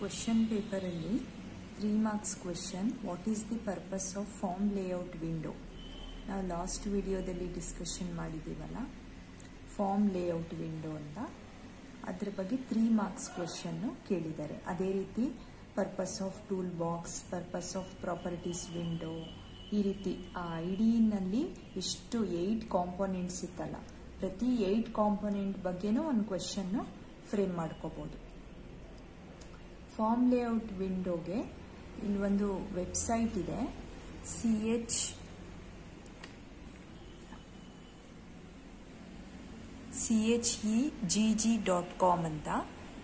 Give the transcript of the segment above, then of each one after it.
Question ಪೇಪರಲ್ಲಿ three marks question what is the purpose of form layout window ನಾವು last ವಿಡಿಯೋದಲ್ಲಿ discussion ಮಾಡಿದ್ದೀವಲ್ಲ form layout window ಅಂತ. ಅದ್ರ ಬಗ್ಗೆ ತ್ರೀ ಮಾರ್ಕ್ಸ್ ಕ್ವೆಶನ್ನು ಕೇಳಿದ್ದಾರೆ. ಅದೇ ರೀತಿ purpose of tool box purpose of properties window ಈ ರೀತಿ ಆ ಐಡಿನಲ್ಲಿ ಎಷ್ಟು ಏಯ್ಟ್ ಕಾಂಪೋನೆಂಟ್ಸ್ ಇತ್ತಲ್ಲ, ಪ್ರತಿ ಏಯ್ಟ್ ಕಾಂಪೋನೆಂಟ್ ಬಗ್ಗೆನೂ ಒಂದು ಕ್ವೆಶನ್ನು ಫ್ರೇಮ್ ಮಾಡ್ಕೋಬೋದು. ಫಾರ್ಮ್ ಲೇಔಟ್ ವಿಂಡೋಗೆ ಇಲ್ಲಿ ಒಂದು ವೆಬ್ಸೈಟ್ ಇದೆ. C H C H E G G dot com ಅಂತ.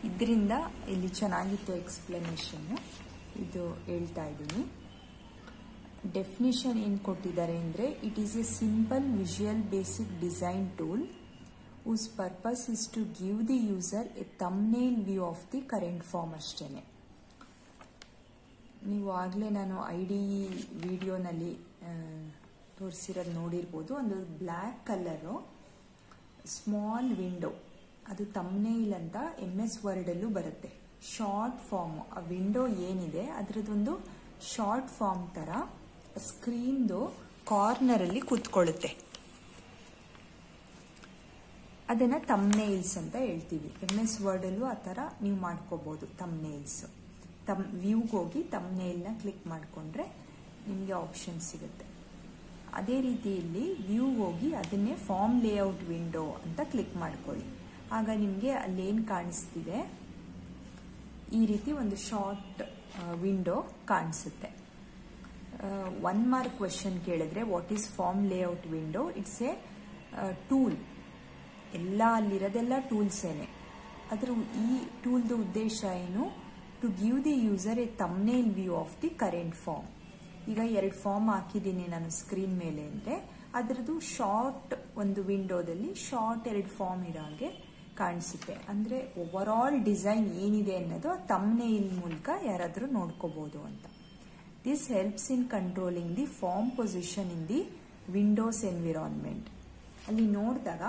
ಇದರಿಂದ ಇಲ್ಲಿ ಚೆನ್ನಾಗಿತ್ತು ಎಕ್ಸ್ಪ್ಲನೇಷನ್ ಇದು ಹೇಳ್ತಾ ಇದ್ದೀನಿ. ಡೆಫಿನಿಷನ್ ಏನು ಕೊಟ್ಟಿದ್ದಾರೆ ಅಂದರೆ it is a simple Visual Basic design tool whose purpose is to give the user a thumbnail view of the current form ಅಷ್ಟೇ ನೀವು ಆಗಲೇ ನಾನು ಐ ಡಿ ವಿಡಿಯೋನಲ್ಲಿ ತೋರಿಸಿರೋದು ನೋಡಿರ್ಬೋದು. ಒಂದು ಬ್ಲ್ಯಾಕ್ ಕಲರು, ಸ್ಮಾಲ್ ವಿಂಡೋ. ಅದು ತಮ್ನೇಲ್ ಅಂತ ಎಂ ಎಸ್ ವರ್ಡಲ್ಲೂ ಬರುತ್ತೆ. Short form. ಆ ವಿಂಡೋ ಏನಿದೆ, ಅದರದ್ದೊಂದು ಶಾರ್ಟ್ ಫಾರ್ಮ್ ಥರ ಸ್ಕ್ರೀನ್ದು ಕಾರ್ನರಲ್ಲಿ ಕೂತ್ಕೊಳ್ಳುತ್ತೆ. ಅದನ್ನು ತಮ್ನೇಲ್ಸ್ ಅಂತ ಹೇಳ್ತೀವಿ. ಎಂ ಎಸ್ ವರ್ಡಲ್ಲೂ ಆ ಥರ ನೀವು ಮಾಡ್ಕೋಬೋದು ತಮ್ನೇಲ್ಸ್ ತಮ್ ವ್ಯೂಗೆ ಹೋಗಿ ತಮ್ನೇಲ್ನ ಕ್ಲಿಕ್ ಮಾಡಿಕೊಂಡ್ರೆ ನಿಮಗೆ ಆಪ್ಷನ್ ಸಿಗುತ್ತೆ. ಅದೇ ರೀತಿ ಇಲ್ಲಿ ಹೋಗಿ ಅದನ್ನೇ ಫಾರ್ಮ್ ಲೇಔಟ್ ವಿಂಡೋ ಅಂತ ಕ್ಲಿಕ್ ಮಾಡ್ಕೊಳ್ಳಿ. ಆಗ ನಿಮಗೆ ಅಲ್ಲೇನು ಕಾಣಿಸ್ತಿದೆ? ಈ ರೀತಿ ಒಂದು ಶಾರ್ಟ್ ವಿಂಡೋ ಕಾಣಿಸುತ್ತೆ. ಒನ್ ಮಾರ್ಕ್ ಕ್ವೆಶನ್ ಕೇಳಿದ್ರೆ what is form layout window it's a tool ಎಲ್ಲ ಅಲ್ಲಿರೋದೆಲ್ಲ ಟೂಲ್ಸೇನೆ. ಅದ್ರ ಈ ಟೂಲ್ದು ಉದ್ದೇಶ ಏನು? To give the user a thumbnail view of the current form ಈಗ ಎರಡು ಫಾರ್ಮ್ ಹಾಕಿದ್ದೀನಿ ನಾನು ಸ್ಕ್ರೀನ್ ಮೇಲೆ ಅಂದರೆ. ಅದರದ್ದು ಶಾರ್ಟ್ ಒಂದು ವಿಂಡೋದಲ್ಲಿ ಶಾರ್ಟ್ ಎರಡು ಫಾರ್ಮ್ ಇರೋ ಹಾಗೆ ಕಾಣಿಸುತ್ತೆ. ಅಂದರೆ ಓವರ್ ಆಲ್ ಡಿಸೈನ್ ಏನಿದೆ ಅನ್ನೋದು ತಮ್ನೇಲ್ ಮೂಲಕ ಯಾರಾದರೂ ನೋಡ್ಕೋಬೋದು ಅಂತ. This helps in controlling the form position in the Windows environment ಅಲ್ಲಿ ನೋಡಿದಾಗ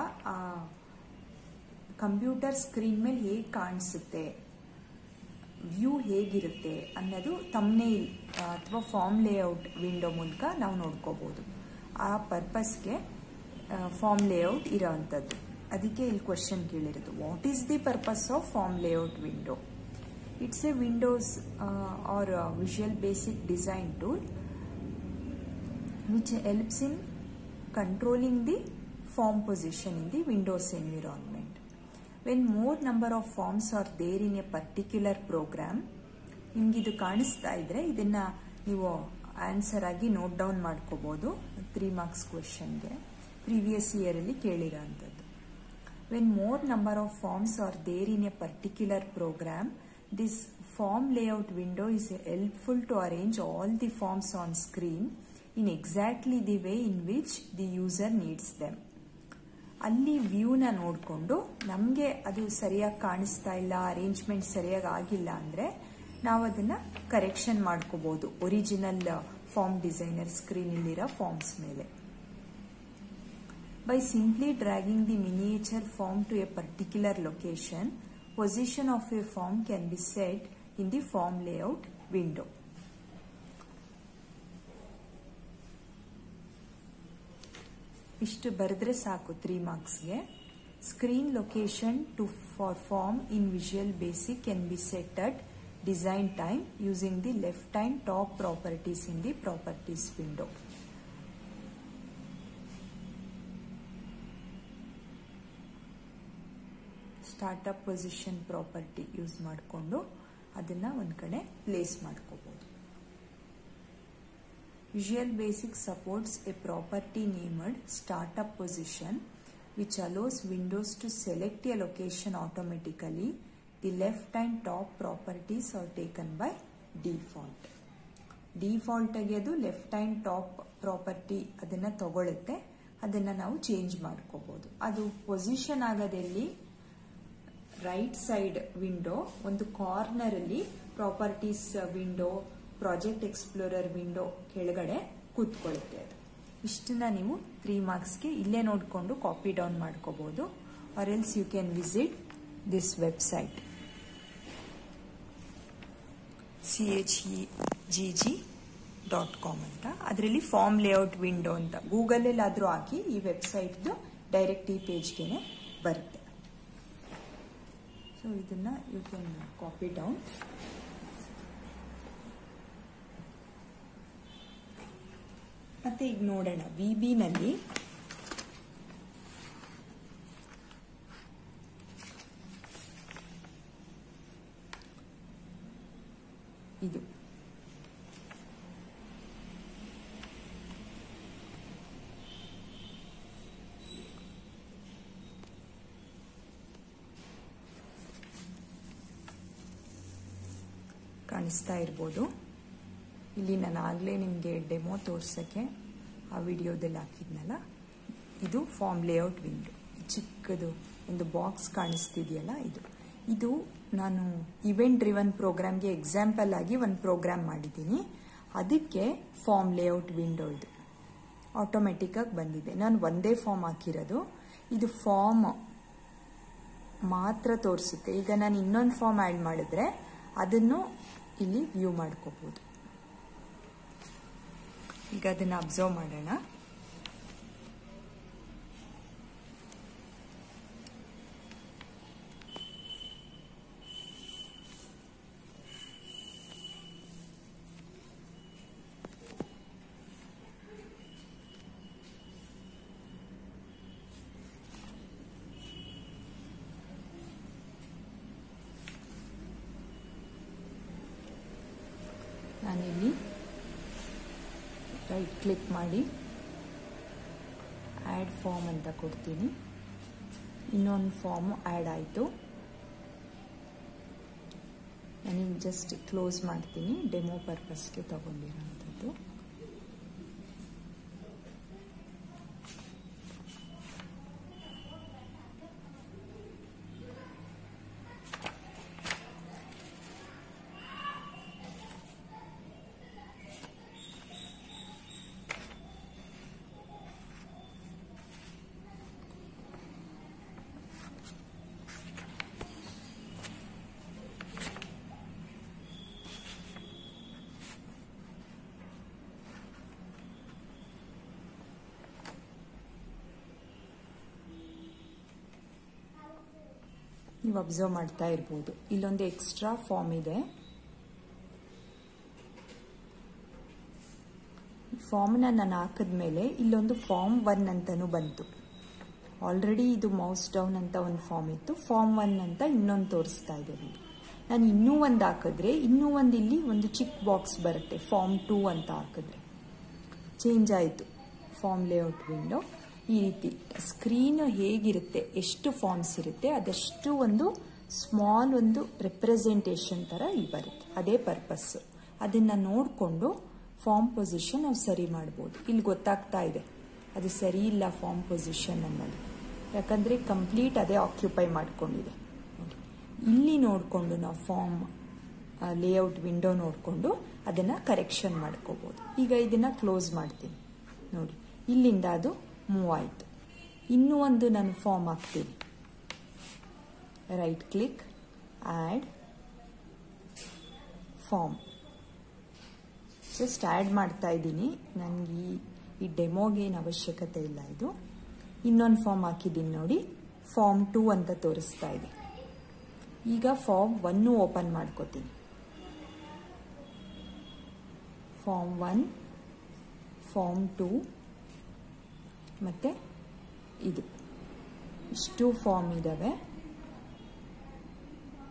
ಕಂಪ್ಯೂಟರ್ ಸ್ಕ್ರೀನ್ ಮೇಲೆ ಹೇಗೆ ಕಾಣಿಸುತ್ತೆ, ವ್ಯೂ ಹೇಗಿರುತ್ತೆ ಅನ್ನೋದು ತಮ್ನೇಲ್ ಅಥವಾ ಫಾರ್ಮ್ ಲೇಔಟ್ ವಿಂಡೋ ಮೂಲಕ ನಾವು ನೋಡ್ಕೋಬೋದು. ಆ ಪರ್ಪಸ್ಗೆ ಫಾರ್ಮ್ ಲೇಔಟ್ ಇರೋ ಅಂಥದ್ದು ಅದಕ್ಕೆ ಇಲ್ಲಿ question ಕೇಳಿರೋದು. What is the purpose of form layout window it's a Windows or Visual Basic design tool which helps in controlling the form position in the Windows environment. When more number of forms are there in a particular program ನಿಮ್ಗೆ ಇದು ಕಾಣಿಸ್ತಾ ಇದ್ರೆ ಇದನ್ನ ನೀವು answer ಆಗಿ note down ಮಾಡ್ಕೋಬಹುದು three marks ಕ್ವೆಶನ್ಗೆ previous year ಅಲ್ಲಿ ಕೇಳಿರೋ ಅಂಥದ್ದು when more number of forms are there in a particular program this form layout window is helpful to arrange all the forms on screen in exactly the way in which the user needs them ಅಲ್ಲಿ ವ್ಯೂನ ನೋಡಿಕೊಂಡು ನಮಗೆ ಅದು ಸರಿಯಾಗಿ ಕಾಣಿಸ್ತಾ ಇಲ್ಲ arrangement ಸರಿಯಾಗಿ ಆಗಿಲ್ಲ ಅಂದರೆ ನಾವು ಅದನ್ನು ಕರೆಕ್ಷನ್ ಮಾಡ್ಕೋಬೋದು ಒರಿಜಿನಲ್ ಫಾರ್ಮ್ ಡಿಸೈನರ್ ಸ್ಕ್ರೀನಲ್ಲಿರೋ ಫಾರ್ಮ್ಸ್ ಮೇಲೆ. By simply dragging the miniature form to a particular location position of a form can be set in the form layout window ಇಷ್ಟು ಬರೆದ್ರೆ ಸಾಕು three ಮಾರ್ಕ್ಸ್ಗೆ screen location to for form in Visual Basic can be set at design time using the left time top properties in the properties window startup position property use ಮಾಡಿಕೊಂಡು ಅದನ್ನ ಒಂದು ಕಡೆ place ಮಾಡ್ಕೋಬಹುದು Visual Basic supports a property named Startup Position which allows Windows to select a location automatically. The left and top properties are taken by default. Default ಅದು left top top property ಅದನ್ನು ತಗೊಳುತ್ತೆ ಅದನ್ನು ನಾವು change ಮಾಡ್ಕೋಬಹುದು ಅದು position ಆಗೋದಲ್ಲಿ right side window ಒಂದು ಕಾರ್ನರಲ್ಲಿ properties window project explorer window ಕೆಳಗಡೆ ಕೂತ್ಕೊಳ್ಳುತ್ತೆ ಅದು. ಇಷ್ಟನ್ನ ನೀವು ತ್ರೀ ಮಾರ್ಕ್ಸ್ಗೆ ಇಲ್ಲೇ ನೋಡಿಕೊಂಡು ಕಾಪಿ ಡೌನ್ ಮಾಡ್ಕೋಬಹುದು or else you can visit this website C H E G G dot com ಅಂತ. ಅದರಲ್ಲಿ ಫಾರ್ಮ್ ಲೇಔಟ್ ವಿಂಡೋ ಅಂತ. ಗೂಗಲಲ್ಲಾದರೂ ಹಾಕಿ ಈ ವೆಬ್ಸೈಟ್ದು ಡೈರೆಕ್ಟ್ ಈ ಪೇಜ್ಗೆ ಬರುತ್ತೆ. ಸೊ ಇದನ್ನ ಯು ಕ್ಯಾನ್ ಕಾಪಿ ಡೌನ್ ಮತ್ತೆ ಈಗ ನೋಡೋಣ. ವಿ ಬಿನಲ್ಲಿ ಇದು. ಕಾಣಿಸ್ತಾ ಇರ್ಬೋದು. ಇಲ್ಲಿ ನಾನು ಆಗಲೇ ನಿಮಗೆ ಡೆಮೋ ತೋರ್ಸೋಕ್ಕೆ ಆ ವಿಡಿಯೋದಲ್ಲಿ ಹಾಕಿದ್ನಲ್ಲ? ಇದು ಫಾರ್ಮ್ ಲೇಔಟ್ ವಿಂಡೋ ಚಿಕ್ಕದು ಒಂದು ಬಾಕ್ಸ್ ಕಾಣಿಸ್ತಿದೆಯಲ್ಲ ಇದು. ಇದು ನಾನು ಇವೆಂಟ್ ಡ್ರಿವನ್ ಪ್ರೋಗ್ರಾಮ್ಗೆ ಎಕ್ಸಾಂಪಲ್ ಆಗಿ ಒಂದು ಪ್ರೋಗ್ರಾಮ್ ಮಾಡಿದ್ದೀನಿ. ಅದಕ್ಕೆ ಫಾರ್ಮ್ ಲೇಔಟ್ ವಿಂಡೋ ಇದು. ಆಟೋಮೆಟಿಕ್ಕಾಗಿ ಬಂದಿದೆ. ನಾನು ಒಂದೇ ಫಾರ್ಮ್ ಹಾಕಿರೋದು. ಇದು ಫಾರ್ಮ್ ಮಾತ್ರ ತೋರಿಸುತ್ತೆ. ಈಗ ನಾನು ಇನ್ನೊಂದು ಫಾರ್ಮ್ ಆ್ಯಡ್ ಮಾಡಿದ್ರೆ ಅದನ್ನು ಇಲ್ಲಿ ವ್ಯೂ ಮಾಡ್ಕೋಬಹುದು ಈಗ ಅದನ್ನು ಅಬ್ಸರ್ವ್ ಮಾಡೋಣ ನಾನಿಲ್ಲಿ ರೈಟ್ ಕ್ಲಿಕ್ ಮಾಡಿ. ಆ್ಯಡ್ ಫಾರ್ಮ್ ಅಂತ ಕೊಡ್ತೀನಿ. ಇನ್ನೊಂದು ಫಾರ್ಮು ಆ್ಯಡ್ ಆಯಿತು. ನಾನು ಜಸ್ಟ್ ಕ್ಲೋಸ್ ಮಾಡ್ತೀನಿ. ಡೆಮೋ ಪರ್ಪಸ್ಗೆ ತಗೊಂಡಿರೋಂಥದ್ದು ನೀವು ಅಬ್ಸರ್ವ್ ಮಾಡ್ತಾ ಇರ್ಬೋದು. ಇಲ್ಲೊಂದು ಎಕ್ಸ್ಟ್ರಾ ಫಾರ್ಮ್ ಇದೆ. ಫಾರ್ಮ್ನ ನಾನು ಹಾಕಿದ್ಮೇಲೆ ಇಲ್ಲೊಂದು ಫಾರ್ಮ್ ಒನ್ ಅಂತಲೂ ಬಂತು. ಆಲ್ರೆಡಿ ಇದು ಮೌಸ್ ಡೌನ್ ಅಂತ ಒಂದು ಫಾರ್ಮ್ ಇತ್ತು. ಫಾರ್ಮ್ ಒನ್ ಅಂತ ಇನ್ನೊಂದು ತೋರಿಸ್ತಾ ಇದೆ ನಾನು ಇನ್ನೂ ಒಂದು ಹಾಕಿದ್ರೆ, ಇನ್ನೂ ಒಂದು ಇಲ್ಲಿ ಒಂದು ಚಿಕ್ಕ ಬಾಕ್ಸ್ ಬರುತ್ತೆ. ಫಾರ್ಮ್ ಟೂ ಅಂತ ಹಾಕಿದ್ರೆ. ಚೇಂಜ್ ಆಯಿತು. ಫಾರ್ಮ್ ಲೇಔಟ್ ವಿಂಡೋ ಈ ರೀತಿ ಸ್ಕ್ರೀನ್ ಹೇಗಿರುತ್ತೆ? ಎಷ್ಟು ಫಾರ್ಮ್ಸ್ ಇರುತ್ತೆ? ಅದಷ್ಟು ಒಂದು ಸ್ಮಾಲ್ ಒಂದು ರೆಪ್ರೆಸೆಂಟೇಷನ್ ಥರ ಇಲ್ಲಿ ಬರುತ್ತೆ. ಅದೇ ಪರ್ಪಸ್ಸು ಅದನ್ನು ನೋಡಿಕೊಂಡು ಫಾರ್ಮ್ ಪೊಸಿಷನ್ ನಾವು ಸರಿ ಮಾಡ್ಬೋದು. ಇಲ್ಲಿ ಗೊತ್ತಾಗ್ತಾ ಇದೆ. ಅದು ಸರಿ ಇಲ್ಲ ಫಾರ್ಮ್ ಪೊಸಿಷನ್ ಅನ್ನೋದು. ಯಾಕಂದರೆ ಕಂಪ್ಲೀಟ್ ಅದೇ ಆಕ್ಯುಪೈ ಮಾಡ್ಕೊಂಡಿದೆ. ಇಲ್ಲಿ ನೋಡಿಕೊಂಡು ನಾವು ಫಾರ್ಮ್ ಲೇಔಟ್ ವಿಂಡೋ ನೋಡಿಕೊಂಡು ಅದನ್ನು ಕರೆಕ್ಷನ್ ಮಾಡ್ಕೋಬೋದು. ಈಗ ಇದನ್ನು ಕ್ಲೋಸ್ ಮಾಡ್ತೀನಿ. ನೋಡಿ. ಇಲ್ಲಿಂದ ಅದು ಮೂವ್ ಆಯಿತು ಇನ್ನೂ ಒಂದು ನಾನು ಫಾರ್ಮ್ ಹಾಕ್ತೀನಿ. Right click add form just add ಮಾಡ್ತಾ ಇದ್ದೀನಿ. ನನಗೆ ಈ ಈ ಡೆಮೋಗೆ ಏನು ಅವಶ್ಯಕತೆ ಇಲ್ಲ ಇದು. ಇನ್ನೊಂದು ಫಾರ್ಮ್ ಹಾಕಿದ್ದೀನಿ ನೋಡಿ. ಫಾರ್ಮ್ ಟೂ ಅಂತ ತೋರಿಸ್ತಾ ಇದೆ. ಈಗ ಫಾರ್ಮ್ ಒನ್ನು ಓಪನ್ ಮಾಡ್ಕೋತೀನಿ. ಫಾರ್ಮ್ ಒನ್ ಫಾರ್ಮ್ ಟೂ ಮತ್ತು ಇದು. ಇಷ್ಟು ಫಾರ್ಮ್ ಇದ್ದಾವೆ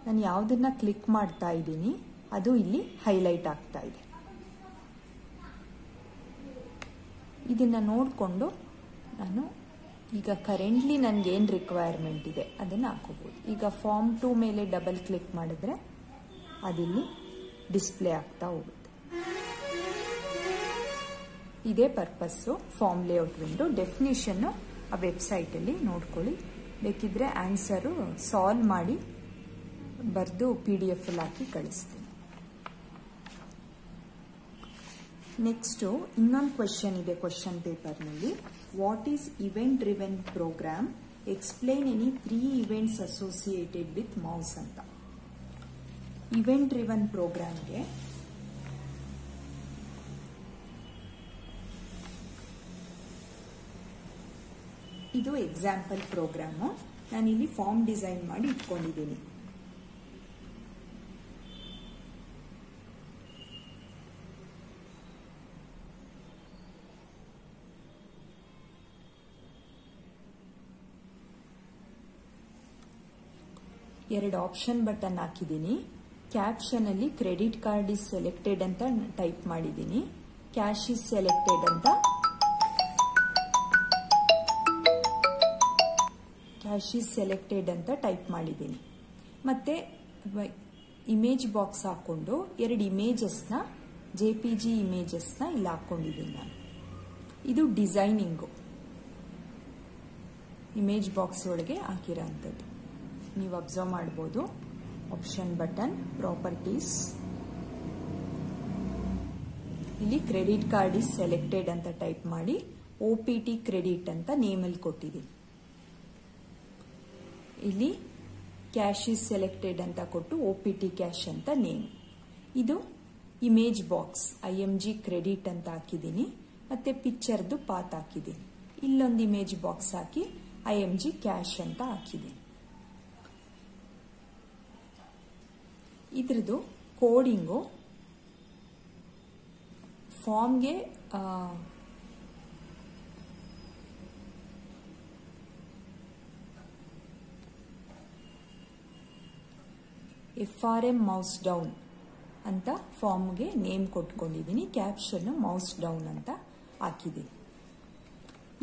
ನಾನು ಯಾವುದನ್ನ ಕ್ಲಿಕ್ ಮಾಡ್ತಾ ಇದ್ದೀನಿ, ಅದು ಇಲ್ಲಿ ಹೈಲೈಟ್ ಆಗ್ತಾ ಇದೆ. ಇದನ್ನು ನೋಡಿಕೊಂಡು ನಾನು ಈಗ ಕರೆಂಟ್ಲಿ ನನಗೇನು ರಿಕ್ವೈರ್ಮೆಂಟ್ ಇದೆ, ಅದನ್ನು ಹಾಕೋಬೋದು. ಈಗ ಫಾರ್ಮ್ ಟು ಮೇಲೆ ಡಬಲ್ ಕ್ಲಿಕ್ ಮಾಡಿದ್ರೆ ಅದಿಲ್ಲಿ ಡಿಸ್ಪ್ಲೇ ಆಗ್ತಾ ಹೋಗುತ್ತೆ. ಇದೇ ಪರ್ಪಸ್ಸು ಫಾರ್ಮ್ ಲೇಔಟ್ ವಿಂಡೋ ಡೆಫಿನೇಷನ್ನು ಆ ವೆಬ್ಸೈಟಲ್ಲಿ ನೋಡ್ಕೊಳ್ಳಿ. ಬೇಕಿದ್ರೆ ಆನ್ಸರು ಸಾಲ್ವ್ ಮಾಡಿ, ಬರೆದು ಪಿ ಡಿ ಎಫಲ್ಲಿ ಹಾಕಿ ಕಳಿಸ್ತೀನಿ. ನೆಕ್ಸ್ಟು ಇನ್ನೊಂದು ಕ್ವೆಶನ್ ಇದೆ ಕ್ವೆಶನ್ ಪೇಪರ್ನಲ್ಲಿ what is event driven program explain any three events associated with mouse ಅಂತ. ಇವೆಂಟ್ ರಿವನ್ ಪ್ರೋಗ್ರಾಮ್ಗೆ ಇದು ಎಕ್ಸಾಂಪಲ್ ಪ್ರೋಗ್ರಾಮು ನಾನಿಲ್ಲಿ ಫಾರ್ಮ್ ಡಿಸೈನ್ ಮಾಡಿ ಇಟ್ಕೊಂಡಿದ್ದೀನಿ. ಎರಡು ಆಪ್ಷನ್ ಬಟನ್ ಹಾಕಿದ್ದೀನಿ. ಕ್ಯಾಪ್ಷನ್ ಅಲ್ಲಿ ಕ್ರೆಡಿಟ್ ಕಾರ್ಡ್ ಇಸ್ ಸೆಲೆಕ್ಟೆಡ್ ಅಂತ ಟೈಪ್ ಮಾಡಿದ್ದೀನಿ. ಕ್ಯಾಶ್ ಇಸ್ ಸೆಲೆಕ್ಟೆಡ್ ಅಂತ ಕ್ಯಾಶ್ ಈಸ್ ಸೆಲೆಕ್ಟೆಡ್ ಅಂತ ಟೈಪ್ ಮಾಡಿದ್ದೀನಿ. ಮತ್ತೆ ಇಮೇಜ್ ಬಾಕ್ಸ್ ಹಾಕೊಂಡು ಎರಡು ಇಮೇಜಸ್ನ ಜೆ ಪಿ ಜಿ ಇಮೇಜಸ್ನ ಇಲ್ಲಿ ಹಾಕೊಂಡಿದ್ದೀನಿ ನಾನು. ಇದು ಡಿಸೈನಿಂಗು ಇಮೇಜ್ ಬಾಕ್ಸ್ ಒಳಗೆ ಹಾಕಿರೋ ಅಂಥದ್ದು ನೀವು ಅಬ್ಸರ್ವ್ ಮಾಡ್ಬೋದು. ಆಪ್ಷನ್ ಬಟನ್ ಪ್ರಾಪರ್ಟೀಸ್ ಇಲ್ಲಿ ಕ್ರೆಡಿಟ್ ಕಾರ್ಡ್ ಇಸ್ ಸೆಲೆಕ್ಟೆಡ್ ಅಂತ ಟೈಪ್ ಮಾಡಿ ಒ ಪಿ ಟಿ ಕ್ರೆಡಿಟ್ ಅಂತ ನೇಮಲ್ಲಿ ಕೊಟ್ಟಿದ್ದೀನಿ. ಇಲ್ಲಿ ಕ್ಯಾಶ್ ಇಸ್ ಸೆಲೆಕ್ಟೆಡ್ ಅಂತ ಕೊಟ್ಟು ಒ ಪಿ ಟಿ ಕ್ಯಾಶ್ ಅಂತ ನೇಮ್ ಇದು image box I M G credit ಅಂತ ಹಾಕಿದ್ದೀನಿ. ಮತ್ತೆ ಪಿಕ್ಚರ್ದು ಪಾತ್ ಹಾಕಿದ್ದೀನಿ. ಇಲ್ಲೊಂದು ಇಮೇಜ್ ಬಾಕ್ಸ್ ಹಾಕಿ ಐ ಎಂ ಜಿ ಕ್ಯಾಶ್ ಅಂತ ಹಾಕಿದ್ದೀನಿ. ಇದ್ರದ್ದು ಕೋಡಿಂಗು ಫಾರ್ಮ್ಗೆ F R M mouse down ಅಂತ ಫಾರ್ಮ್ಗೆ ನೇಮ್ ಕೊಟ್ಕೊಂಡಿದ್ದೀನಿ. ಕ್ಯಾಪ್ಷನ್ ಮೌಸ್ ಡೌನ್ ಅಂತ ಹಾಕಿದ್ದೀನಿ.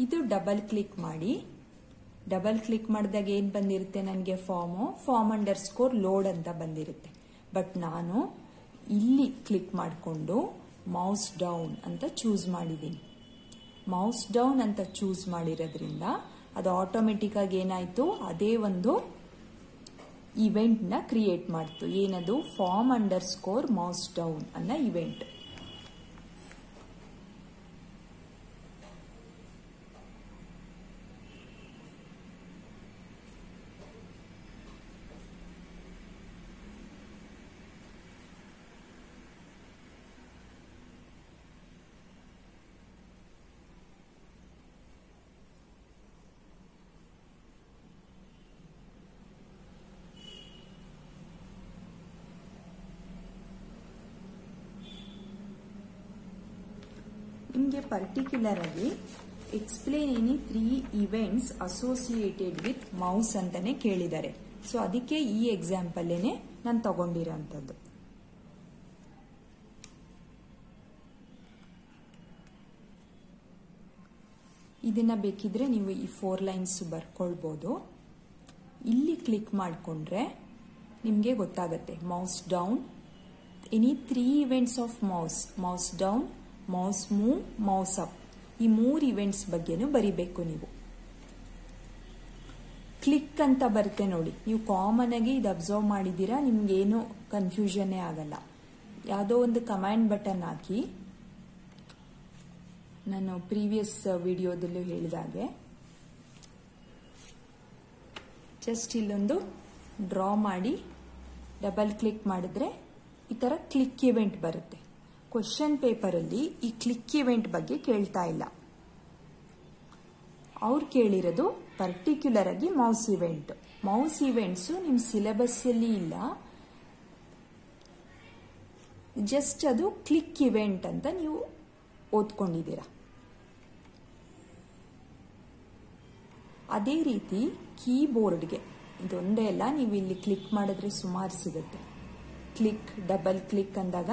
ಇದು ಡಬಲ್ ಕ್ಲಿಕ್ ಮಾಡಿ. ಡಬಲ್ ಕ್ಲಿಕ್ ಮಾಡಿದಾಗ ಏನು ಬಂದಿರುತ್ತೆ ನನಗೆ form form under score load ಅಂತ ಬಂದಿರುತ್ತೆ. ಬಟ್ ನಾನು ಇಲ್ಲಿ ಕ್ಲಿಕ್ ಮಾಡಿಕೊಂಡು ಮೌಸ್ ಡೌನ್ ಅಂತ ಚೂಸ್ ಮಾಡಿದ್ದೀನಿ. ಮೌಸ್ ಡೌನ್ ಅಂತ ಚೂಸ್ ಮಾಡಿರೋದ್ರಿಂದ ಅದು ಆಟೋಮೆಟಿಕ್ ಆಗಿ ಏನಾಯ್ತು? ಅದೇ ಒಂದು ಇವೆಂಟ್ನ ಕ್ರಿಯೇಟ್ ಮಾಡ್ತು. ಏನದು? Form under score mouse down ಅನ್ನೋ ಇವೆಂಟ್ ನಿಮಗೆ ಪರ್ಟಿಕ್ಯುಲರ್ ಆಗಿ explain any three events associated with mouse ಅಂತಾನೆ ಕೇಳಿದ್ದಾರೆ. ಸೊ ಅದಕ್ಕೆ ಈ ಎಕ್ಸಾಂಪಲ್ಲೇನೆ ನಾನು ತಗೊಂಡಿರೋಂಥದ್ದು. ಇದನ್ನ ಬೇಕಿದ್ರೆ ನೀವು ಈ ಫೋರ್ ಲೈನ್ಸ್ ಬರ್ಕೊಳ್ಬೋದು. ಇಲ್ಲಿ ಕ್ಲಿಕ್ ಮಾಡಿಕೊಂಡ್ರೆ ನಿಮಗೆ ಗೊತ್ತಾಗುತ್ತೆ mouse down any three events of mouse mouse down mouse move mouse up ಈ ಮೂರು ಇವೆಂಟ್ಸ್ ಬಗ್ಗೆನೂ ಬರಿಬೇಕು ನೀವು. ಕ್ಲಿಕ್ ಅಂತ ಬರುತ್ತೆ ನೋಡಿ. ನೀವು ಕಾಮನ್ ಆಗಿ ಇದು ಅಬ್ಸರ್ವ್ ಮಾಡಿದ್ದೀರಾ? ನಿಮ್ಗೇನು ಕನ್ಫ್ಯೂಷನ್ನೇ ಆಗಲ್ಲ. ಯಾವುದೋ ಒಂದು ಕಮಾಂಡ್ ಬಟನ್ ಹಾಕಿ. ನಾನು ಪ್ರೀವಿಯಸ್ ವಿಡಿಯೋದಲ್ಲೂ ಹೇಳಿದಾಗೆ ಜಸ್ಟ್ ಇಲ್ಲೊಂದು ಡ್ರಾ ಮಾಡಿ ಡಬಲ್ ಕ್ಲಿಕ್ ಮಾಡಿದ್ರೆ ಈ ಥರ ಕ್ಲಿಕ್ ಇವೆಂಟ್ ಬರುತ್ತೆ. ಕ್ವಶನ್ ಪೇಪರಲ್ಲಿ ಈ ಕ್ಲಿಕ್ ಇವೆಂಟ್ ಬಗ್ಗೆ ಕೇಳ್ತಾ ಇಲ್ಲ. ಅವ್ರು ಕೇಳಿರೋದು ಪರ್ಟಿಕ್ಯುಲರ್ ಆಗಿ ಮೌಸ್ ಇವೆಂಟ್ ಮೌಸ್ ಇವೆಂಟ್ಸು ನಿಮ್ಮ ಸಿಲೆಬಸ್ಸಲ್ಲಿ ಇಲ್ಲ. ಜಸ್ಟ್ ಅದು ಕ್ಲಿಕ್ ಇವೆಂಟ್ ಅಂತ ನೀವು ಓದ್ಕೊಂಡಿದ್ದೀರ. ಅದೇ ರೀತಿ ಕೀಬೋರ್ಡ್ಗೆ ಇದೊಂದೇ ಅಲ್ಲ, ನೀವು ಇಲ್ಲಿ ಕ್ಲಿಕ್ ಮಾಡಿದ್ರೆ ಸುಮಾರು ಸಿಗುತ್ತೆ. ಕ್ಲಿಕ್ ಡಬಲ್ ಕ್ಲಿಕ್ ಅಂದಾಗ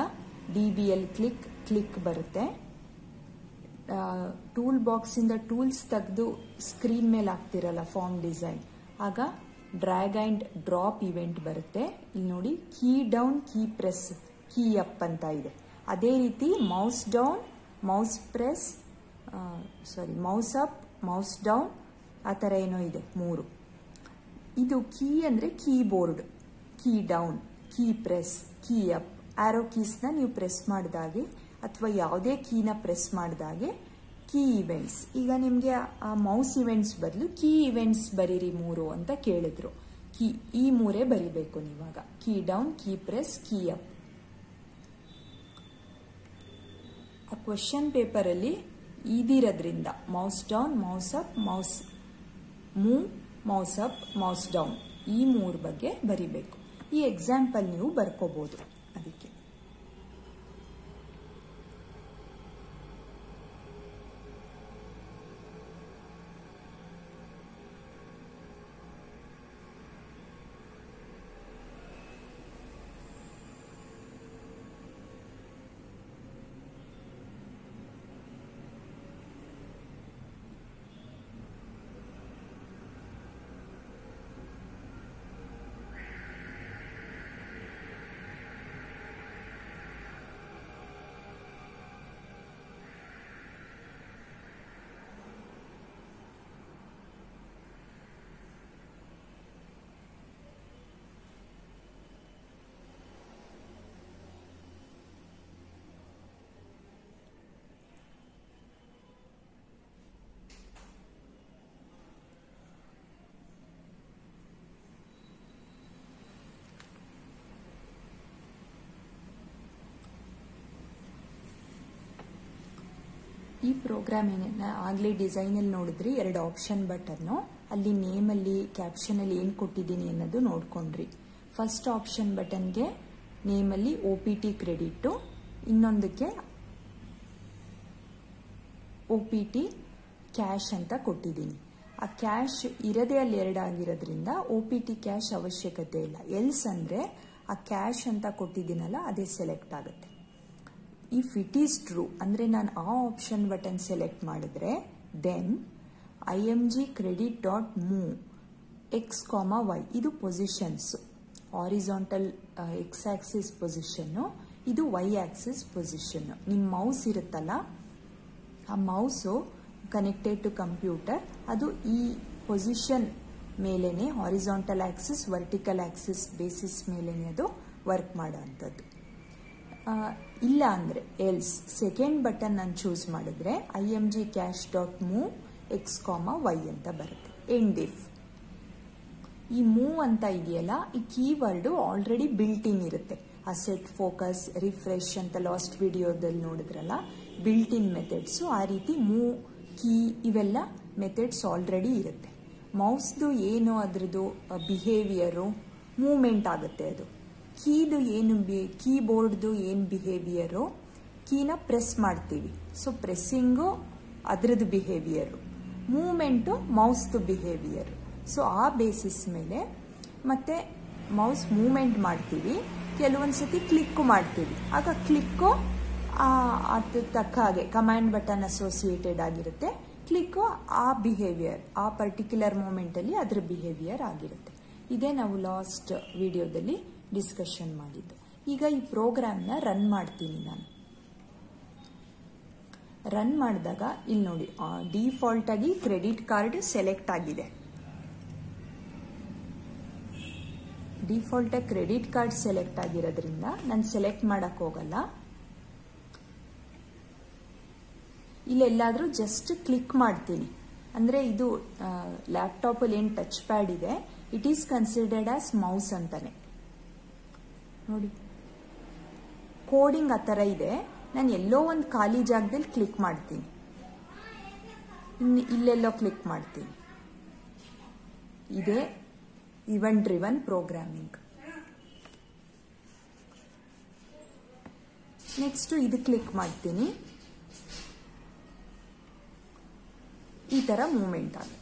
D B L click click ಬರುತ್ತೆ. ಟೂಲ್ ಬಾಕ್ಸಿಂದ ಟೂಲ್ಸ್ ತೆಗೆದು ಸ್ಕ್ರೀನ್ ಮೇಲೆ ಹಾಕ್ತಿರಲ್ಲ ಫಾರ್ಮ್ ಡಿಸೈನ್ ಆಗ ಡ್ರ್ಯಾಗ್ ಆ್ಯಂಡ್ ಡ್ರಾಪ್ ಇವೆಂಟ್ ಬರುತ್ತೆ. ಇಲ್ಲಿ ನೋಡಿ key down key press key up ಅಂತ ಇದೆ. ಅದೇ ರೀತಿ mouse down mouse press sorry mouse up mouse down ಆ ಥರ ಏನೋ ಇದೆ, ಮೂರು. ಇದು ಕೀ ಅಂದರೆ keyboard key down key press key up arrow ಕೀಸ್ನ ನೀವು ಪ್ರೆಸ್ ಮಾಡಿದಾಗೆ ಅಥವಾ ಯಾವುದೇ ಕೀನ ಪ್ರೆಸ್ ಮಾಡಿದಾಗೆ ಕೀ ಇವೆಂಟ್ಸ್ ಈಗ ನಿಮಗೆ ಆ ಮೌಸ್ ಇವೆಂಟ್ಸ್ ಬದಲು ಕೀ ಇವೆಂಟ್ಸ್ ಬರೀರಿ ಮೂರು ಅಂತ ಕೇಳಿದ್ರು. ಕೀ ಈ ಮೂರೇ ಬರಿಬೇಕು ನೀವಾಗ. Key down key press key up ಆ ಕ್ವಶನ್ ಪೇಪರಲ್ಲಿ ಇದಿರೋದ್ರಿಂದ mouse down mouse up mouse ಮೂ ಮೌಸ್ ಅಪ್ ಮೌಸ್ ಡೌನ್ ಈ ಮೂರು ಬಗ್ಗೆ ಬರಿಬೇಕು. ಈ ಎಕ್ಸಾಂಪಲ್ ನೀವು ಬರ್ಕೋಬಹುದು ಅದಕ್ಕೆ ಈ ಪ್ರೋಗ್ರಾಮ್ ಏನೇನ ಡಿಸೈನ್ ಡಿಸೈನಲ್ಲಿ ನೋಡಿದ್ರಿ, ಎರಡು ಆಪ್ಷನ್ ಬಟನ್ನು ಅಲ್ಲಿ ನೇಮಲ್ಲಿ ಕ್ಯಾಪ್ಷನಲ್ಲಿ ಏನು ಕೊಟ್ಟಿದ್ದೀನಿ ಅನ್ನೋದು ನೋಡ್ಕೊಂಡ್ರಿ. ಫಸ್ಟ್ ಆಪ್ಷನ್ ಬಟನ್ಗೆ ನೇಮಲ್ಲಿ ಒ ಪಿ ಟಿ ಕ್ರೆಡಿಟ್ಟು ಇನ್ನೊಂದಕ್ಕೆ ಒ ಪಿ ಟಿ ಕ್ಯಾಶ್ ಅಂತ ಕೊಟ್ಟಿದ್ದೀನಿ. ಆ ಕ್ಯಾಶ್ ಇರದೇ ಅಲ್ಲಿ ಎರಡಾಗಿರೋದ್ರಿಂದ ಒ ಪಿ ಟಿ ಕ್ಯಾಶ್ ಅವಶ್ಯಕತೆ ಇಲ್ಲ. ಎಲ್ಸ್ ಅಂದರೆ ಆ ಕ್ಯಾಶ್ ಅಂತ ಕೊಟ್ಟಿದ್ದೀನಲ್ಲ, ಅದೇ ಸೆಲೆಕ್ಟ್ ಆಗುತ್ತೆ. ಇಫ್ ಇಟ್ ಈಸ್ ಟ್ರೂ ಅಂದರೆ ನಾನು ಆ ಆಪ್ಷನ್ ಬಟನ್ ಸೆಲೆಕ್ಟ್ ಮಾಡಿದ್ರೆ then I M G credit dot move x comma y ಇದು positions horizontal x axis position ಇದು ವೈ ಆಕ್ಸಿಸ್ ಪೊಸಿಷನ್ನು ನಿಮ್ಮ ಮೌಸ್ ಇರುತ್ತಲ್ಲ, ಆ ಮೌಸು ಕನೆಕ್ಟೆಡ್ ಟು ಕಂಪ್ಯೂಟರ್ ಅದು ಈ ಪೊಸಿಷನ್ ಮೇಲೇ horizontal axis vertical axis basis ಮೇಲೇ ಅದು ವರ್ಕ್ ಮಾಡೋ ಅಂಥದ್ದು. ಇಲ್ಲ ಅಂದರೆ ಎಲ್ಸ್ ಸೆಕೆಂಡ್ ಬಟನ್ ನಾನು ಚೂಸ್ ಮಾಡಿದ್ರೆ I M G cash dot move x comma y ಅಂತ ಬರುತ್ತೆ. ಎಂಡ್ ಇಫ್ ಈ ಮೂವ್ ಅಂತ ಇದೆಯಲ್ಲ, ಈ ಕೀವರ್ಡ್ ಆಲ್ರೆಡಿ ಬಿಲ್ಟ್ ಇನ್ ಇರುತ್ತೆ. ಅಸೆಟ್ ಫೋಕಸ್ ರಿಫ್ರೆಶ್ ಅಂತ ಲಾಸ್ಟ್ ವಿಡಿಯೋದಲ್ಲಿ ನೋಡಿದ್ರಲ್ಲ ಬಿಲ್ಟ್ ಇನ್ ಮೆಥಡ್ಸು ಆ ರೀತಿ ಮೂವ್ ಕೀ ಇವೆಲ್ಲ ಮೆಥಡ್ಸ್ ಆಲ್ರೆಡಿ ಇರುತ್ತೆ. ಮೌಸ್ದು ಏನು ಅದರದ್ದು ಬಿಹೇವಿಯರು ಮೂವ್ಮೆಂಟ್ ಆಗುತ್ತೆ ಅದು. ಕೀದು ಏನು ಬಿ, ಕೀಬೋರ್ಡ್ದು ಏನು ಬಿಹೇವಿಯರು ಕೀನ ಪ್ರೆಸ್ ಮಾಡ್ತೀವಿ. ಸೊ ಪ್ರೆಸ್ಸಿಂಗು ಅದರದ್ದು ಬಿಹೇವಿಯರು ಮೂಮೆಂಟು ಮೌಸ್ದು ಬಿಹೇವಿಯರು ಸೊ ಆ ಬೇಸಿಸ್ ಮೇಲೆ ಮತ್ತೆ ಮೌಸ್ ಮೂಮೆಂಟ್ ಮಾಡ್ತೀವಿ. ಕೆಲವೊಂದು ಸತಿ ಕ್ಲಿಕ್ಕು ಮಾಡ್ತೀವಿ. ಆಗ ಕ್ಲಿಕ್ಕು ಅದು ತಕ್ಕ ಹಾಗೆ ಕಮ್ಯಾಂಡ್ ಬಟನ್ ಅಸೋಸಿಯೇಟೆಡ್ ಆಗಿರುತ್ತೆ. ಕ್ಲಿಕ್ಕು ಆ ಬಿಹೇವಿಯರ್ ಆ ಪರ್ಟಿಕ್ಯುಲರ್ ಮೂಮೆಂಟಲ್ಲಿ ಅದ್ರ ಬಿಹೇವಿಯರ್ ಆಗಿರುತ್ತೆ. ಇದೇ ನಾವು ಲಾಸ್ಟ್ ವಿಡಿಯೋದಲ್ಲಿ ಡಿಸ್ಕಷನ್ ಮಾಡಿದ್ದು. ಈಗ ಈ ಪ್ರೋಗ್ರಾಮ್ನ ರನ್ ಮಾಡ್ತೀನಿ ನಾನು. ರನ್ ಮಾಡಿದಾಗ ಇಲ್ಲಿ ನೋಡಿ ಡಿಫಾಲ್ಟ್ ಆಗಿ ಕ್ರೆಡಿಟ್ ಕಾರ್ಡ್ ಸೆಲೆಕ್ಟ್ ಆಗಿದೆ. ಡಿಫಾಲ್ಟ್ ಆಗಿ ಕ್ರೆಡಿಟ್ ಕಾರ್ಡ್ ಸೆಲೆಕ್ಟ್ ಆಗಿರೋದ್ರಿಂದ ನಾನು ಸೆಲೆಕ್ಟ್ ಮಾಡಕ್ ಹೋಗಲ್ಲ. ಇಲ್ಲೆಲ್ಲಾದರೂ ಜಸ್ಟ್ ಕ್ಲಿಕ್ ಮಾಡ್ತೀನಿ. ಅಂದರೆ ಇದು ಲ್ಯಾಪ್ಟಾಪಲ್ಲಿ ಏನು ಟಚ್ ಪ್ಯಾಡ್ ಇದೆ it is considered as mouse ಅಂತಾನೆ. ನೋಡಿ. ಕೋಡಿಂಗ್ ಆ ಥರ ಇದೆ. ನಾನು ಎಲ್ಲೋ ಒಂದು ಖಾಲಿ ಜಾಗದಲ್ಲಿ ಕ್ಲಿಕ್ ಮಾಡ್ತೀನಿ. ಇನ್ನು ಇಲ್ಲೆಲ್ಲೋ ಕ್ಲಿಕ್ ಮಾಡ್ತೀನಿ. ಇದೇ ಇವೆಂಟ್ ಡ್ರಿವನ್ ಪ್ರೋಗ್ರಾಮಿಂಗ್. ನೆಕ್ಸ್ಟು ಇದು ಕ್ಲಿಕ್ ಮಾಡ್ತೀನಿ. ಈ ಥರ ಮೂಮೆಂಟ್ ಆಗುತ್ತೆ.